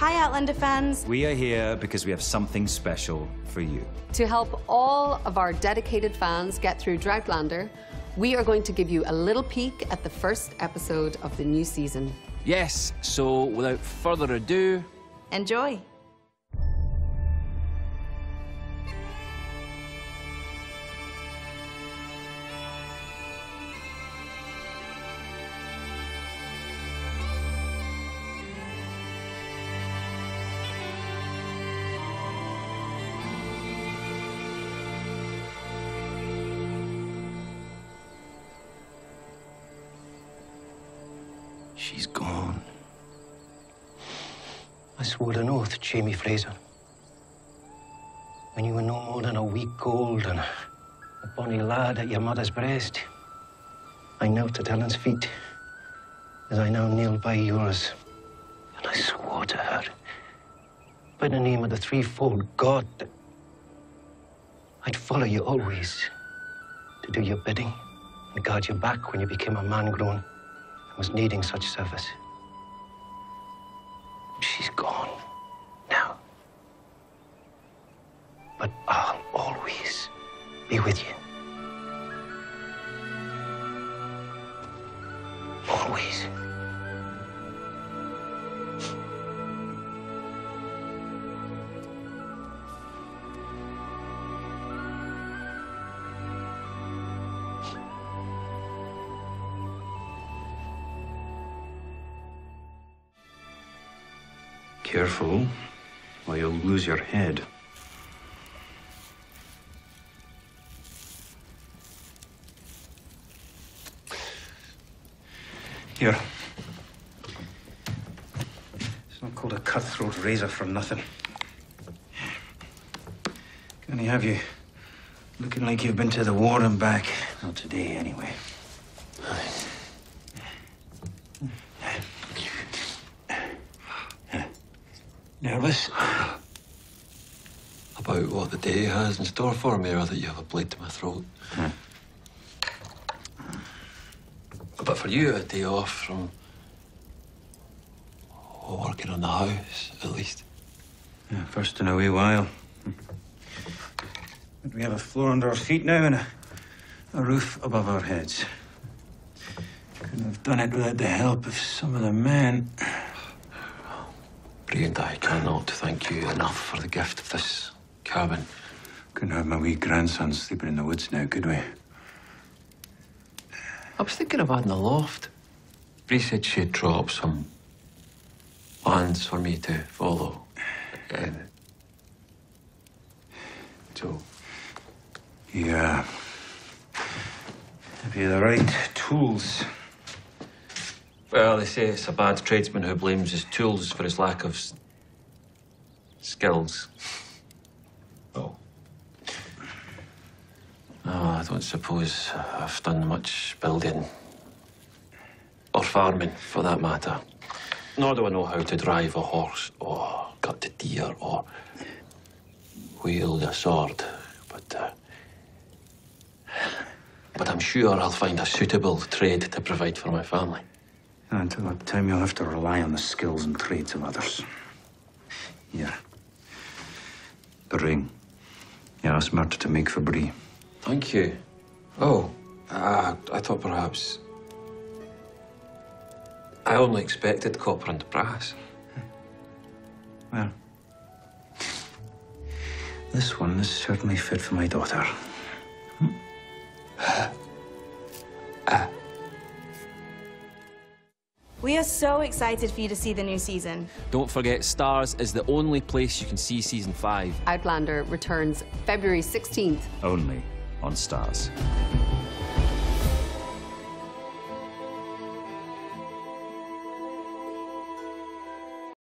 Hi, Outlander fans. We are here because we have something special for you. To help all of our dedicated fans get through Droughtlander, we are going to give you a little peek at the first episode of the new season. Yes, so without further ado, Enjoy. She's gone. I swore an oath, Jamie Fraser. When you were no more than a week old and a, bonny lad at your mother's breast, I knelt at Ellen's feet as I now kneel by yours. And I swore to her, by the name of the threefold God, that I'd follow you always to do your bidding and guard your back when you became a man grown was needing such service. She's gone now. But I'll always be with you. Always. Careful, or you'll lose your head. Here. It's not called a cutthroat razor for nothing. Can I have you looking like you've been to the war and back? Not today, anyway. Nervous? About what the day has in store for me, or that you have a blade to my throat. Hmm. But for you, a day off from working on the house, at least. Yeah, first in a wee while. But we have a floor under our feet now and a, a roof above our heads. Couldn't have done it without the help of some of the men. And I cannot thank you enough for the gift of this cabin. Couldn't have my wee grandson sleeping in the woods now, could we? I was thinking of adding a loft. Bree said she'd draw up some plans for me to follow. And so, Yeah. Have you the right tools? Well, they say it's a bad tradesman who blames his tools for his lack of skills. Oh. Oh, I don't suppose I've done much building or farming, for that matter. Nor do I know how to drive a horse or cut a deer or wield a sword. But, uh, but I'm sure I'll find a suitable trade to provide for my family. Until that time, you'll have to rely on the skills and trades of others. Here. The ring. You asked Murtagh to make for Bree. Thank you. Oh, uh, I thought perhaps. I only expected copper and brass. Well, this one is certainly fit for my daughter. We are so excited for you to see the new season. don't forget Starz is the only place you can see season five. Outlander returns February 16th. Only on Starz.